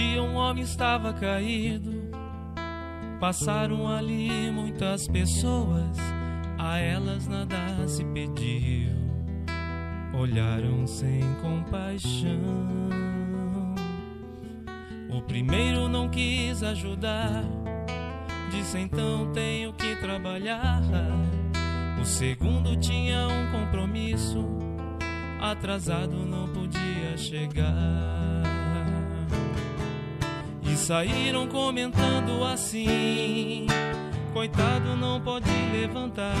dia um homem estava caído. Passaram ali muitas pessoas, a elas nada se pediu. Olharam sem compaixão. O primeiro não quis ajudar, disse então tenho que trabalhar. O segundo tinha um compromisso, atrasado não podia chegar. Saíram comentando assim: Coitado, não pode levantar.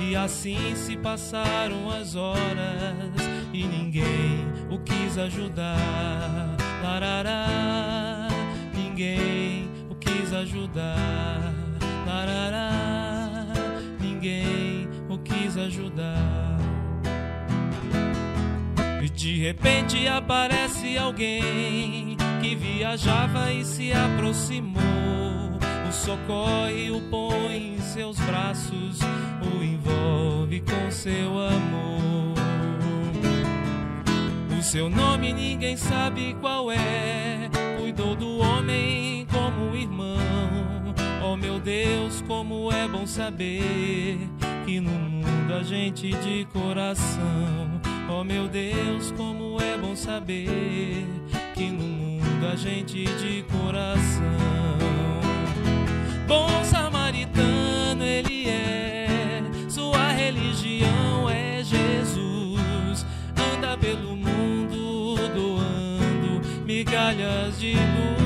E assim se passaram as horas e ninguém o quis ajudar. Larará, ninguém o quis ajudar. Larará, ninguém o quis ajudar. E de repente aparece alguém que viajava e se aproximou. O socorre, o põe em seus braços, o envolve com seu amor. O seu nome ninguém sabe qual é. Cuidou do homem como irmão. Oh meu Deus, como é bom saber que no mundo a gente de coração. Oh meu Deus, como é bom saber que no a gente de coração. Bom samaritano ele é, sua religião é Jesus. Anda pelo mundo doando migalhas de luz.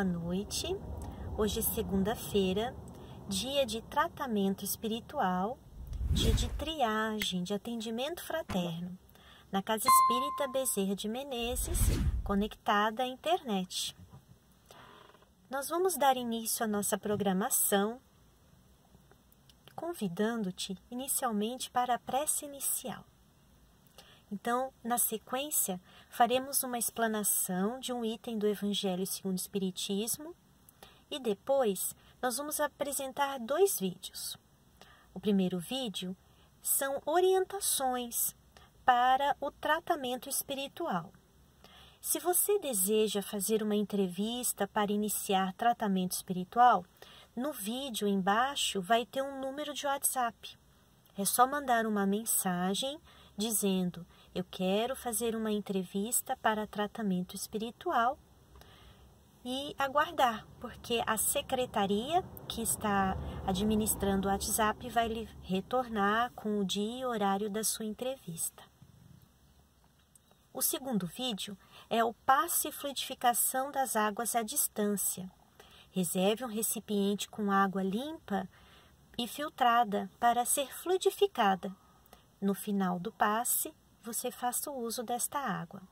Boa noite. Hoje é segunda-feira, dia de tratamento espiritual, dia de triagem, de atendimento fraterno, na Casa Espírita Bezerra de Menezes, conectada à internet. Nós vamos dar início à nossa programação, convidando-te inicialmente para a prece inicial. Então, na sequência, faremos uma explanação de um item do Evangelho segundo o Espiritismo e depois nós vamos apresentar dois vídeos. O primeiro vídeo são orientações para o tratamento espiritual. Se você deseja fazer uma entrevista para iniciar tratamento espiritual, no vídeo embaixo vai ter um número de WhatsApp. É só mandar uma mensagem dizendo: Eu quero fazer uma entrevista para tratamento espiritual e aguardar, porque a secretaria que está administrando o WhatsApp vai lhe retornar com o dia e horário da sua entrevista. O segundo vídeo é o passe e fluidificação das águas à distância. Reserve um recipiente com água limpa e filtrada para ser fluidificada. No final do passe, você faça o uso desta água.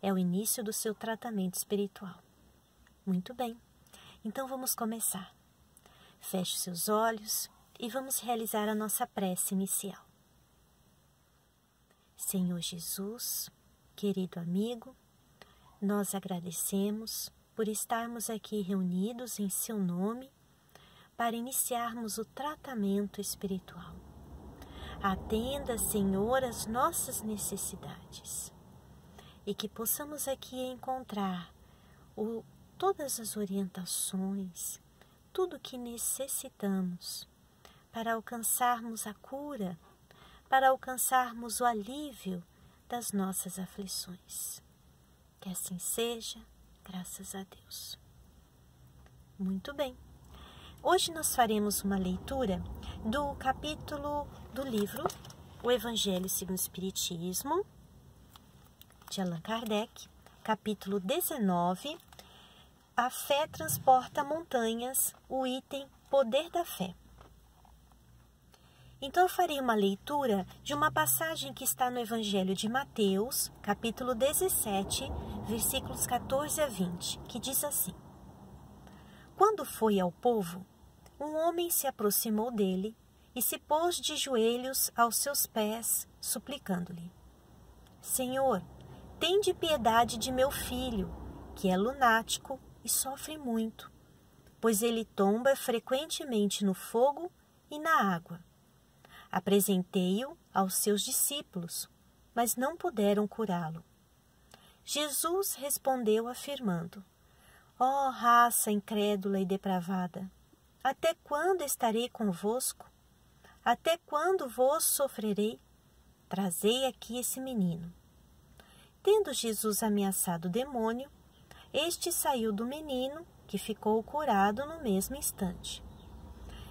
É o início do seu tratamento espiritual. Muito bem, então vamos começar. Feche seus olhos e vamos realizar a nossa prece inicial. Senhor Jesus, querido amigo, nós agradecemos por estarmos aqui reunidos em Seu nome para iniciarmos o tratamento espiritual. Atenda, Senhor, as nossas necessidades e que possamos aqui encontrar o, todas as orientações, tudo o que necessitamos para alcançarmos a cura, para alcançarmos o alívio das nossas aflições. Que assim seja, graças a Deus. Muito bem. Hoje nós faremos uma leitura do capítulo do livro O Evangelho segundo o Espiritismo, de Allan Kardec, capítulo 19. A fé transporta montanhas, o item Poder da Fé. Então eu farei uma leitura de uma passagem que está no Evangelho de Mateus, capítulo 17, versículos 14 a 20, que diz assim: Quando foi ao povo, um homem se aproximou dele e se pôs de joelhos aos seus pés, suplicando-lhe: Senhor, tende piedade de meu filho, que é lunático e sofre muito, pois ele tomba frequentemente no fogo e na água Apresentei-o aos seus discípulos, mas não puderam curá-lo. Jesus respondeu afirmando: Ó oh, raça incrédula e depravada, até quando estarei convosco? Até quando vos sofrerei? Trazei aqui esse menino. Tendo Jesus ameaçado o demônio, este saiu do menino, que ficou curado no mesmo instante.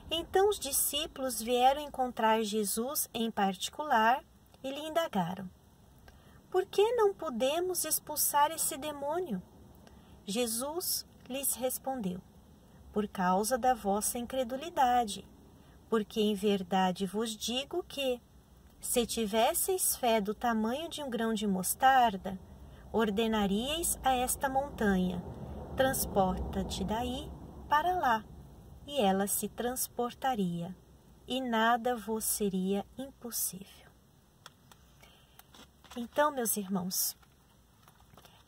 Então os discípulos vieram encontrar Jesus em particular e lhe indagaram: Por que não podemos expulsar esse demônio? Jesus lhes respondeu: Por causa da vossa incredulidade. Porque em verdade vos digo que, se tivesseis fé do tamanho de um grão de mostarda, ordenaríeis a esta montanha: Transporta-te daí para lá e ela se transportaria, e nada vos seria impossível. Então, meus irmãos,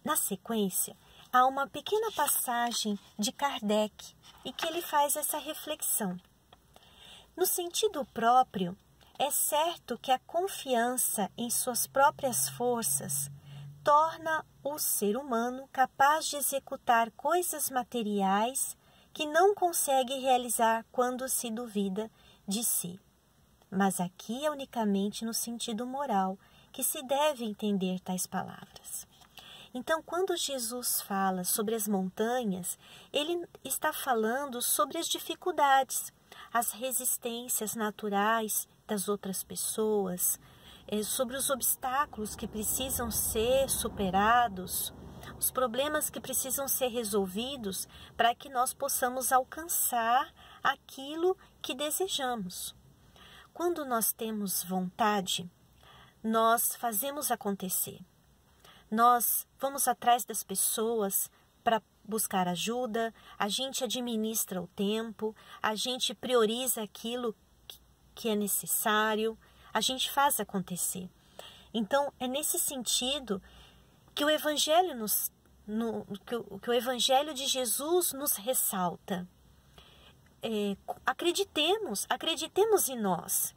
na sequência, há uma pequena passagem de Kardec e que ele faz essa reflexão. No sentido próprio, é certo que a confiança em suas próprias forças torna o ser humano capaz de executar coisas materiais que não consegue realizar quando se duvida de si. Mas aqui é unicamente no sentido moral que se deve entender tais palavras. Então, quando Jesus fala sobre as montanhas, ele está falando sobre as dificuldades, as resistências naturais das outras pessoas, eh, sobre os obstáculos que precisam ser superados, os problemas que precisam ser resolvidos para que nós possamos alcançar aquilo que desejamos. Quando nós temos vontade, nós fazemos acontecer. Nós vamos atrás das pessoas para buscar ajuda, a gente administra o tempo, a gente prioriza aquilo que é necessário, a gente faz acontecer. Então, é nesse sentido que o Evangelho nos no, que, o, que o Evangelho de Jesus nos ressalta. É, acreditemos, acreditemos em nós.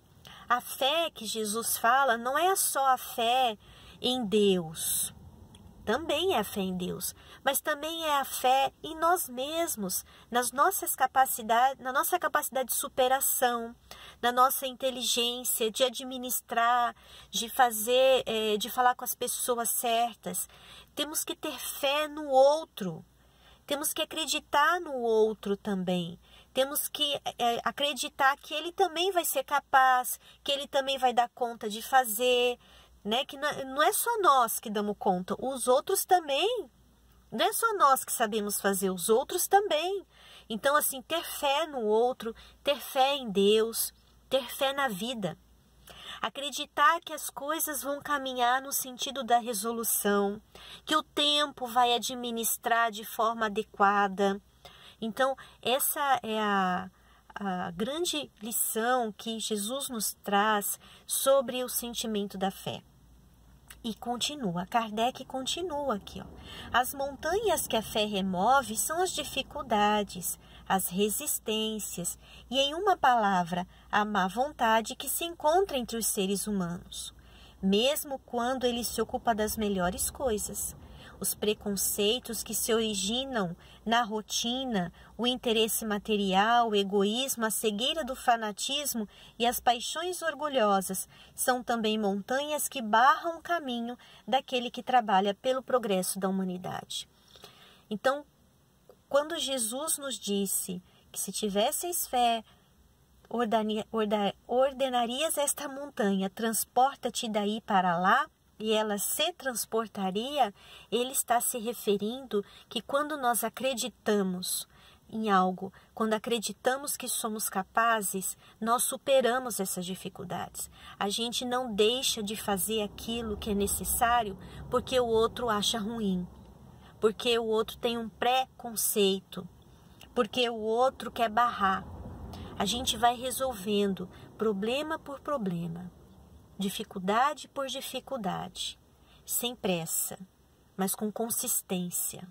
A fé que Jesus fala não é só a fé em Deus, também é a fé em Deus, mas também é a fé em nós mesmos, nas nossas capacidades, na nossa capacidade de superação, na nossa inteligência de administrar, de fazer, é, de falar com as pessoas certas. Temos que ter fé no outro. Temos que acreditar no outro também. Temos que é, acreditar que ele também vai ser capaz, que ele também vai dar conta de fazer, né? Que não é só nós que damos conta, os outros também. Não é só nós que sabemos fazer, os outros também. Então, assim, ter fé no outro, ter fé em Deus, ter fé na vida. Acreditar que as coisas vão caminhar no sentido da resolução, que o tempo vai administrar de forma adequada. Então, essa é a, a grande lição que Jesus nos traz sobre o sentimento da fé. E continua, Kardec continua aqui. Ó. As montanhas que a fé remove são as dificuldades, as resistências e, em uma palavra, a má vontade que se encontra entre os seres humanos, mesmo quando ele se ocupa das melhores coisas os preconceitos que se originam na rotina, o interesse material, o egoísmo, a cegueira do fanatismo e as paixões orgulhosas são também montanhas que barram o caminho daquele que trabalha pelo progresso da humanidade. Então, quando Jesus nos disse que se tivesseis fé, ordenarias esta montanha, transporta-te daí para lá, e ela se transportaria, ele está se referindo que quando nós acreditamos em algo, quando acreditamos que somos capazes, nós superamos essas dificuldades. A gente não deixa de fazer aquilo que é necessário porque o outro acha ruim, porque o outro tem um preconceito, porque o outro quer barrar. A gente vai resolvendo problema por problema dificuldade por dificuldade, sem pressa, mas com consistência,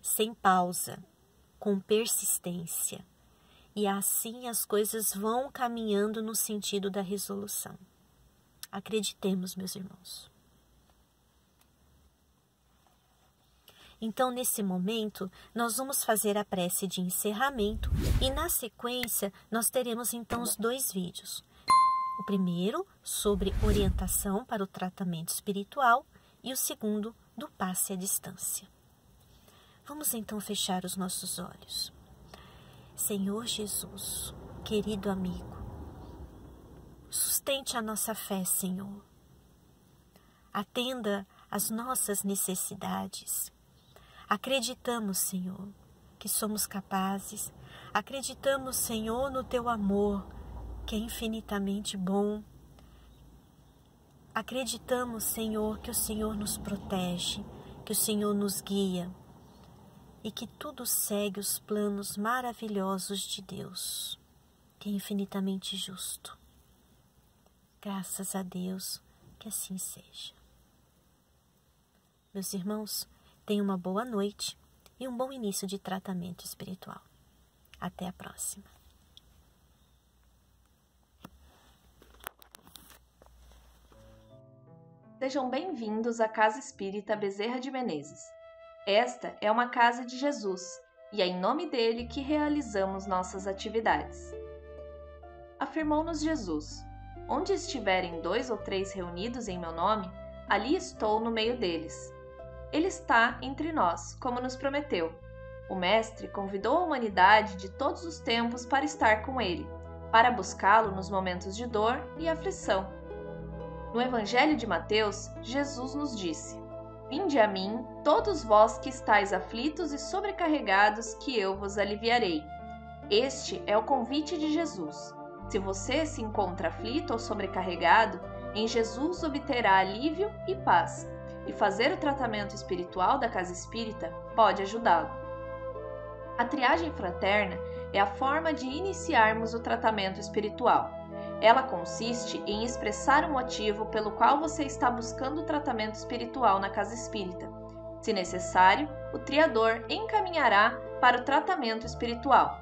sem pausa, com persistência. E assim as coisas vão caminhando no sentido da resolução. Acreditemos, meus irmãos. Então, nesse momento, nós vamos fazer a prece de encerramento e, na sequência, nós teremos então os dois vídeos. O primeiro sobre orientação para o tratamento espiritual e o segundo do passe à distância. Vamos então fechar os nossos olhos. Senhor Jesus, querido amigo, sustente a nossa fé, Senhor. Atenda às nossas necessidades. Acreditamos, Senhor, que somos capazes. Acreditamos, Senhor, no teu amor, que é infinitamente bom. Acreditamos, Senhor, que o Senhor nos protege, que o Senhor nos guia e que tudo segue os planos maravilhosos de Deus, que é infinitamente justo. Graças a Deus que assim seja. Meus irmãos, tenham uma boa noite e um bom início de tratamento espiritual. Até a próxima. Sejam bem-vindos à Casa Espírita Bezerra de Menezes. Esta é uma casa de Jesus e é em nome dele que realizamos nossas atividades. Afirmou-nos Jesus: Onde estiverem dois ou três reunidos em meu nome, ali estou no meio deles. Ele está entre nós, como nos prometeu. O Mestre convidou a humanidade de todos os tempos para estar com ele, para buscá-lo nos momentos de dor e aflição no Evangelho de Mateus, Jesus nos disse: Vinde a mim, todos vós que estáis aflitos e sobrecarregados, que eu vos aliviarei. Este é o convite de Jesus. Se você se encontra aflito ou sobrecarregado, em Jesus obterá alívio e paz. E fazer o tratamento espiritual da casa espírita pode ajudá-lo. A triagem fraterna é a forma de iniciarmos o tratamento espiritual. Ela consiste em expressar o motivo pelo qual você está buscando tratamento espiritual na casa espírita Se necessário, o triador encaminhará para o tratamento espiritual.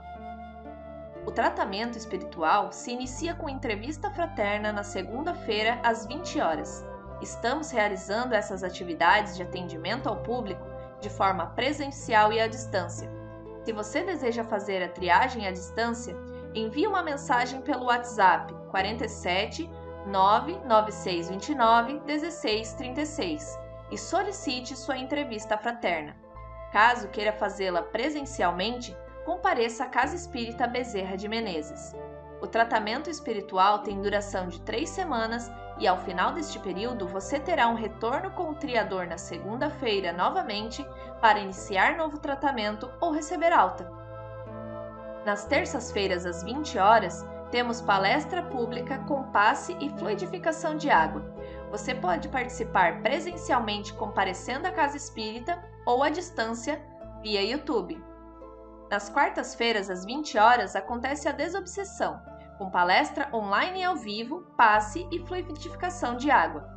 O tratamento espiritual se inicia com entrevista fraterna na segunda-feira às 20 horas. Estamos realizando essas atividades de atendimento ao público de forma presencial e à distância. Se você deseja fazer a triagem à distância, envie uma mensagem pelo WhatsApp 47 99629 1636 e solicite sua entrevista fraterna. Caso queira fazê-la presencialmente, compareça à Casa Espírita Bezerra de Menezes. O tratamento espiritual tem duração de três semanas e, ao final deste período, você terá um retorno com o triador na segunda-feira novamente para iniciar novo tratamento ou receber alta. Nas terças-feiras, às 20 horas, temos palestra pública com passe e fluidificação de água. Você pode participar presencialmente comparecendo à Casa Espírita ou à distância via YouTube. Nas quartas-feiras, às 20 horas, acontece a Desobsessão, com palestra online ao vivo, passe e fluidificação de água.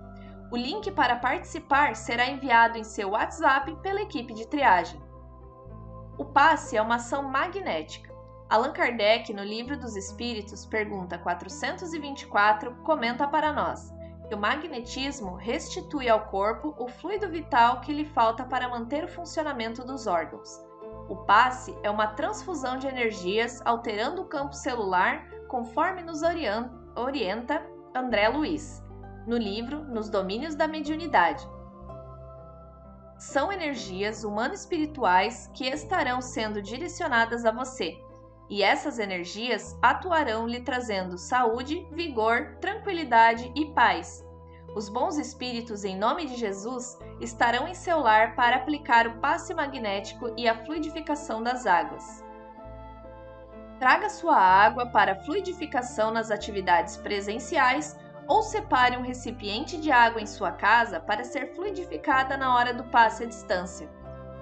O link para participar será enviado em seu WhatsApp pela equipe de triagem. O passe é uma ação magnética. Allan Kardec, no Livro dos Espíritos, pergunta 424, comenta para nós que o magnetismo restitui ao corpo o fluido vital que lhe falta para manter o funcionamento dos órgãos. O passe é uma transfusão de energias alterando o campo celular, conforme nos orienta André Luiz, no livro Nos Domínios da Mediunidade. São energias humano-espirituais que estarão sendo direcionadas a você, e essas energias atuarão lhe trazendo saúde, vigor, tranquilidade e paz, os bons espíritos, em nome de Jesus, estarão em seu lar para aplicar o passe magnético e a fluidificação das águas. Traga sua água para fluidificação nas atividades presenciais ou separe um recipiente de água em sua casa para ser fluidificada na hora do passe à distância.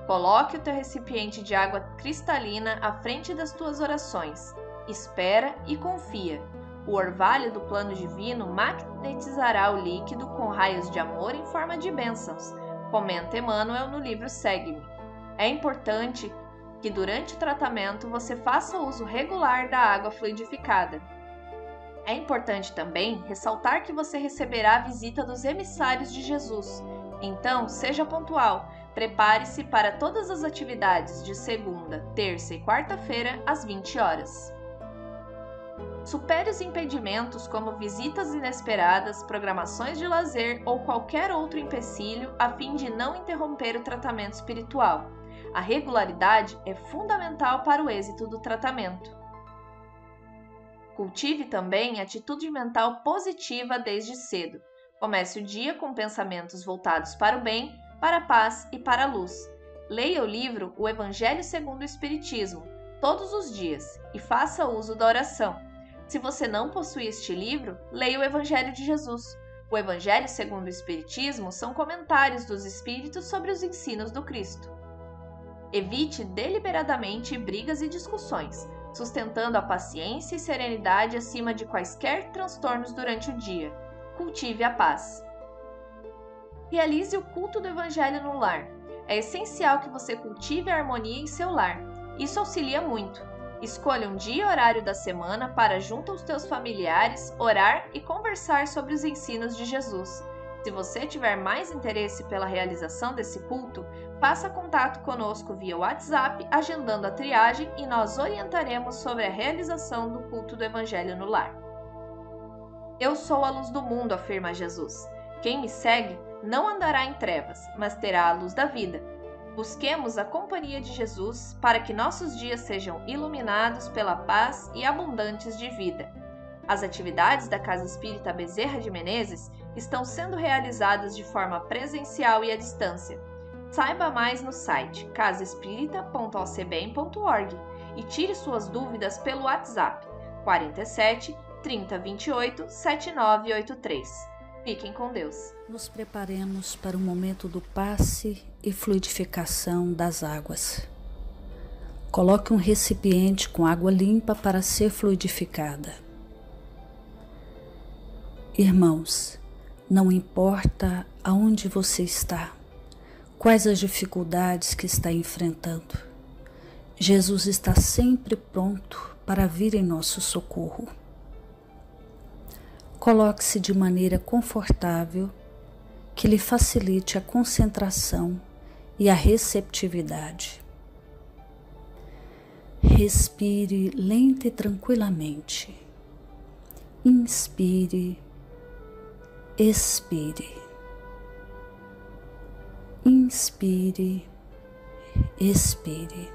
Coloque o teu recipiente de água cristalina à frente das tuas orações. Espera e confia o orvalho do plano divino magnetizará o líquido com raios de amor em forma de bênçãos, comenta Emmanuel no livro Segue-me. É importante que durante o tratamento você faça uso regular da água fluidificada. É importante também ressaltar que você receberá a visita dos emissários de Jesus. Então, seja pontual. Prepare-se para todas as atividades de segunda, terça e quarta-feira às 20 horas. Supere os impedimentos como visitas inesperadas, programações de lazer ou qualquer outro empecilho a fim de não interromper o tratamento espiritual. A regularidade é fundamental para o êxito do tratamento. Cultive também atitude mental positiva desde cedo. Comece o dia com pensamentos voltados para o bem, para a paz e para a luz. Leia o livro O Evangelho segundo o Espiritismo todos os dias e faça uso da oração. Se você não possui este livro, leia o Evangelho de Jesus. O Evangelho segundo o Espiritismo são comentários dos Espíritos sobre os ensinos do Cristo. Evite deliberadamente brigas e discussões, sustentando a paciência e serenidade acima de quaisquer transtornos durante o dia. Cultive a paz. Realize o culto do Evangelho no lar. É essencial que você cultive a harmonia em seu lar. Isso auxilia muito. Escolha um dia e horário da semana para, junto aos teus familiares, orar e conversar sobre os ensinos de Jesus. Se você tiver mais interesse pela realização desse culto, faça contato conosco via WhatsApp, agendando a triagem e nós orientaremos sobre a realização do culto do Evangelho no lar. Eu sou a luz do mundo, afirma Jesus. Quem me segue não andará em trevas, mas terá a luz da vida. Busquemos a companhia de Jesus para que nossos dias sejam iluminados pela paz e abundantes de vida. As atividades da Casa Espírita Bezerra de Menezes estão sendo realizadas de forma presencial e à distância. Saiba mais no site casaespírita.ocbem.org e tire suas dúvidas pelo WhatsApp 47 30 28 7983. Fiquem com Deus. Nos preparemos para o momento do passe e fluidificação das águas. Coloque um recipiente com água limpa para ser fluidificada. Irmãos, não importa aonde você está, Quais as dificuldades que está enfrentando? Jesus está sempre pronto para vir em nosso socorro. Coloque-se de maneira confortável que lhe facilite a concentração e a receptividade. Respire lenta e tranquilamente. Inspire, expire. Inspire, expire.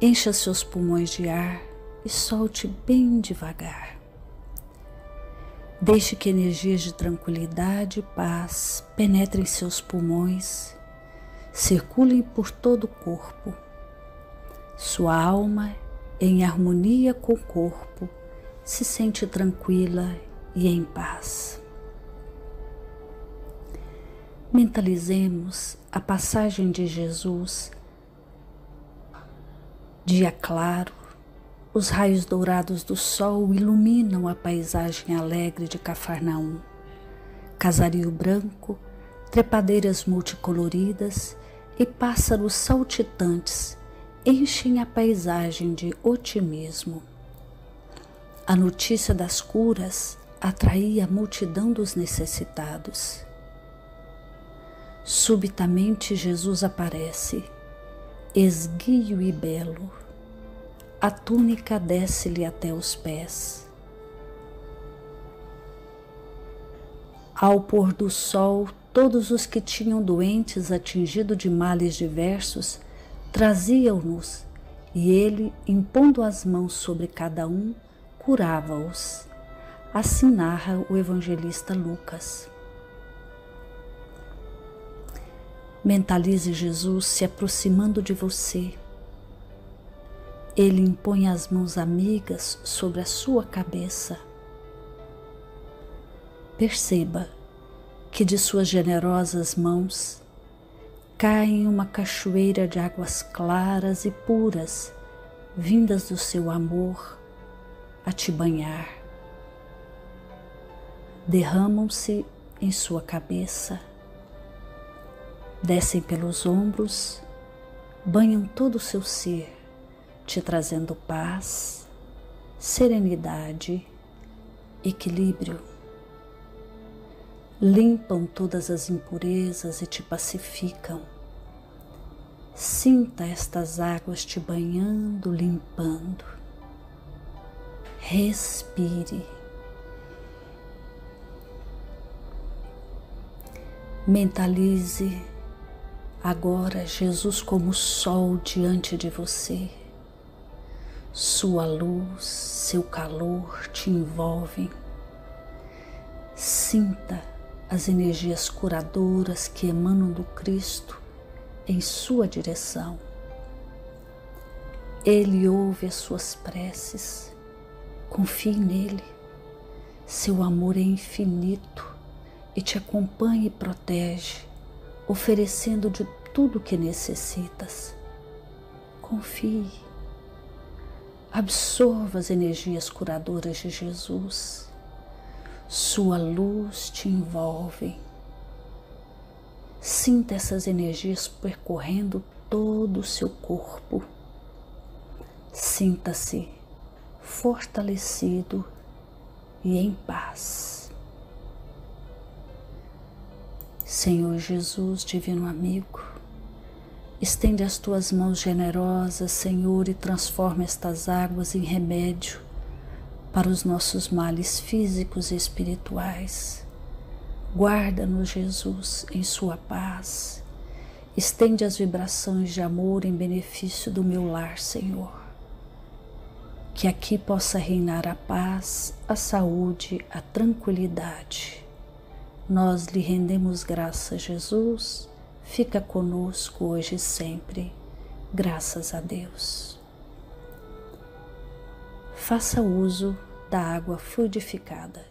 Encha seus pulmões de ar e solte bem devagar. Deixe que energias de tranquilidade e paz penetrem seus pulmões, circulem por todo o corpo. Sua alma, em harmonia com o corpo, se sente tranquila e em paz. Mentalizemos a passagem de Jesus, dia claro, os raios dourados do sol iluminam a paisagem alegre de Cafarnaum. Casario branco, trepadeiras multicoloridas e pássaros saltitantes enchem a paisagem de otimismo. A notícia das curas atraía a multidão dos necessitados. Subitamente Jesus aparece, esguio e belo a túnica desce-lhe até os pés. Ao pôr do sol, todos os que tinham doentes atingido de males diversos traziam-nos, e ele, impondo as mãos sobre cada um, curava-os. Assim narra o evangelista Lucas. Mentalize Jesus se aproximando de você ele impõe as mãos amigas sobre a sua cabeça. Perceba que de suas generosas mãos cai uma cachoeira de águas claras e puras, vindas do seu amor a te banhar. Derramam-se em sua cabeça, descem pelos ombros, banham todo o seu ser te trazendo paz, serenidade, equilíbrio. Limpam todas as impurezas e te pacificam. Sinta estas águas te banhando, limpando. Respire. Mentalize agora Jesus como sol diante de você sua luz, seu calor te envolvem. Sinta as energias curadoras que emanam do Cristo em sua direção. Ele ouve as suas preces. Confie nele. Seu amor é infinito e te acompanha e protege, oferecendo de tudo o que necessitas. Confie. Absorva as energias curadoras de Jesus. Sua luz te envolve. Sinta essas energias percorrendo todo o seu corpo. Sinta-se fortalecido e em paz. Senhor Jesus, Divino Amigo, Estende as tuas mãos generosas, Senhor, e transforma estas águas em remédio para os nossos males físicos e espirituais. Guarda-nos, Jesus, em Sua paz. Estende as vibrações de amor em benefício do meu lar, Senhor. Que aqui possa reinar a paz, a saúde, a tranquilidade. Nós lhe rendemos graças, Jesus fica conosco hoje e sempre, graças a Deus. Faça uso da água fluidificada.